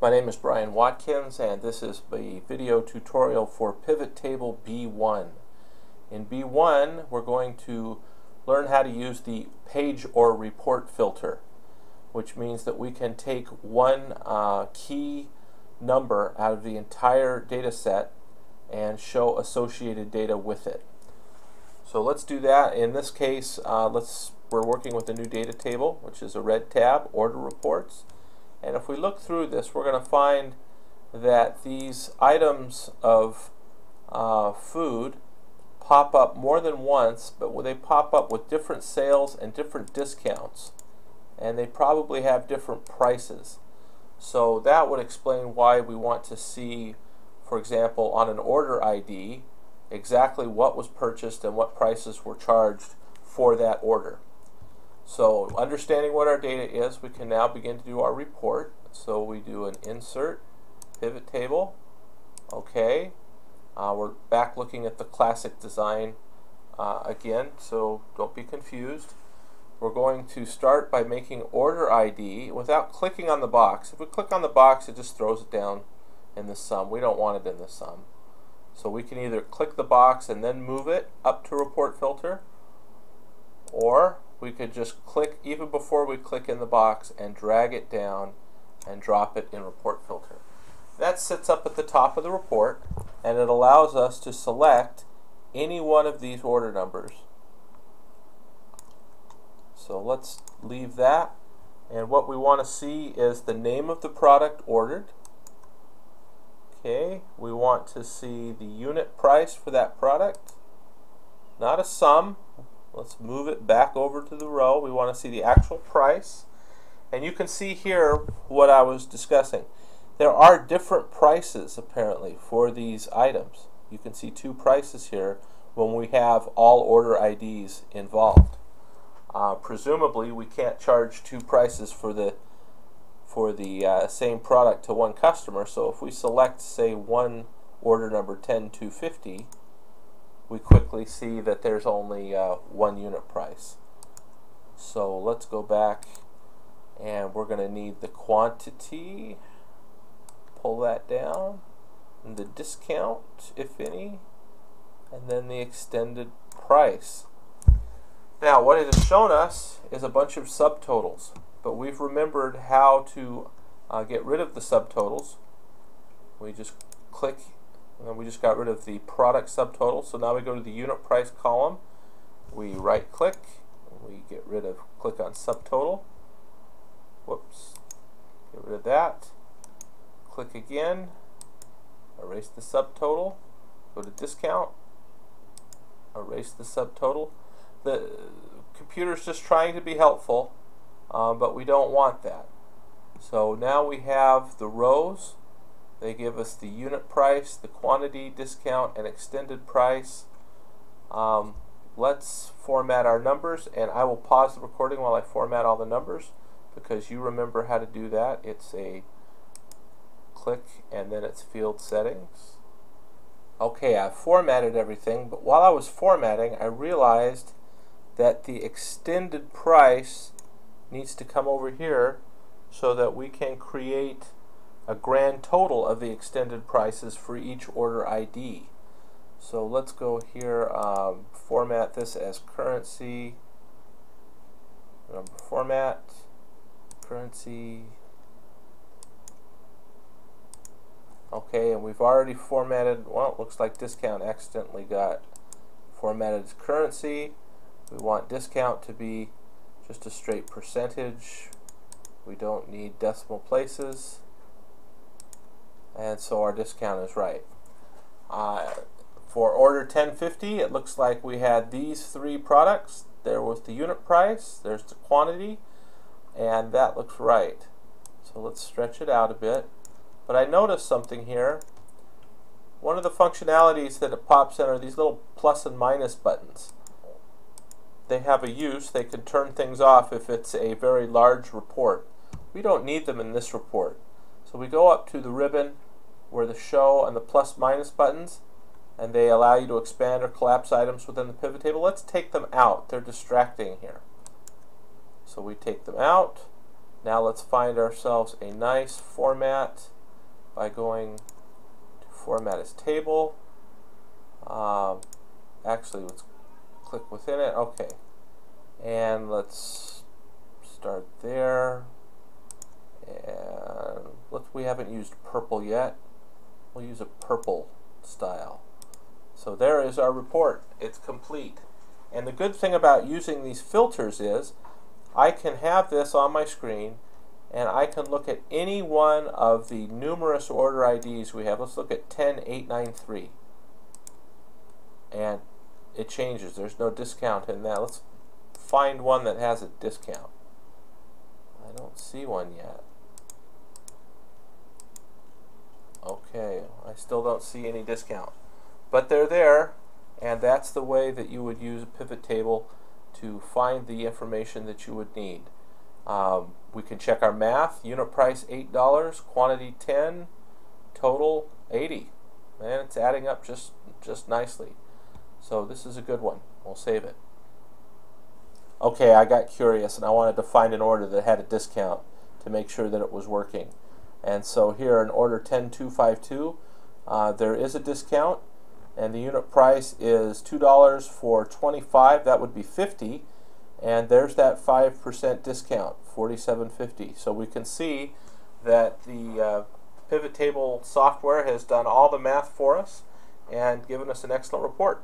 My name is Brian Watkins and this is the video tutorial for Pivot Table B1. In B1 we're going to learn how to use the page or report filter which means that we can take one uh, key number out of the entire data set and show associated data with it. So let's do that. In this case uh, let's we're working with a new data table which is a red tab, order reports. And if we look through this, we're going to find that these items of uh, food pop up more than once, but they pop up with different sales and different discounts. And they probably have different prices. So that would explain why we want to see, for example, on an order ID, exactly what was purchased and what prices were charged for that order. So understanding what our data is, we can now begin to do our report. So we do an insert, pivot table, okay. Uh, we're back looking at the classic design uh, again, so don't be confused. We're going to start by making order ID without clicking on the box. If we click on the box, it just throws it down in the sum. We don't want it in the sum. So we can either click the box and then move it up to report filter, or we could just click, even before we click in the box, and drag it down and drop it in report filter. That sits up at the top of the report and it allows us to select any one of these order numbers. So let's leave that and what we want to see is the name of the product ordered. Okay, we want to see the unit price for that product. Not a sum, Let's move it back over to the row. We want to see the actual price. And you can see here what I was discussing. There are different prices apparently for these items. You can see two prices here when we have all order IDs involved. Uh, presumably we can't charge two prices for the for the uh, same product to one customer so if we select say one order number 10250 we quickly see that there's only uh, one unit price. So let's go back and we're going to need the quantity, pull that down, and the discount, if any, and then the extended price. Now what it has shown us is a bunch of subtotals, but we've remembered how to uh, get rid of the subtotals. We just click and we just got rid of the product subtotal. So now we go to the unit price column. We right click. We get rid of, click on subtotal. Whoops. Get rid of that. Click again. Erase the subtotal. Go to discount. Erase the subtotal. The computer's just trying to be helpful, uh, but we don't want that. So now we have the rows they give us the unit price, the quantity, discount, and extended price. Um, let's format our numbers, and I will pause the recording while I format all the numbers because you remember how to do that. It's a click and then it's field settings. Okay, I've formatted everything, but while I was formatting, I realized that the extended price needs to come over here so that we can create a grand total of the extended prices for each order ID. So let's go here, um, format this as currency, number format, currency. Okay, and we've already formatted, well, it looks like discount accidentally got formatted as currency. We want discount to be just a straight percentage. We don't need decimal places and so our discount is right. Uh, for order 1050, it looks like we had these three products. There was the unit price, there's the quantity, and that looks right. So let's stretch it out a bit. But I noticed something here. One of the functionalities that it pops in are these little plus and minus buttons. They have a use. They can turn things off if it's a very large report. We don't need them in this report. So we go up to the ribbon where the show and the plus minus buttons and they allow you to expand or collapse items within the pivot table. Let's take them out. They're distracting here. So we take them out Now let's find ourselves a nice format by going to format as table. Um, actually, let's click within it. Okay. And let's start there. And let's, we haven't used purple yet. We'll use a purple style. So there is our report. It's complete. And the good thing about using these filters is I can have this on my screen and I can look at any one of the numerous order IDs we have. Let's look at 10893. And it changes. There's no discount in that. Let's find one that has a discount. I don't see one yet. Okay, I still don't see any discount. But they're there, and that's the way that you would use a pivot table to find the information that you would need. Um, we can check our math. Unit price $8, quantity 10, total 80. And it's adding up just, just nicely. So this is a good one. We'll save it. Okay, I got curious and I wanted to find an order that had a discount to make sure that it was working. And so here in order 10252, uh, there is a discount and the unit price is $2 for 25, that would be 50 and there's that 5% discount, 47.50. So we can see that the uh, pivot table software has done all the math for us and given us an excellent report.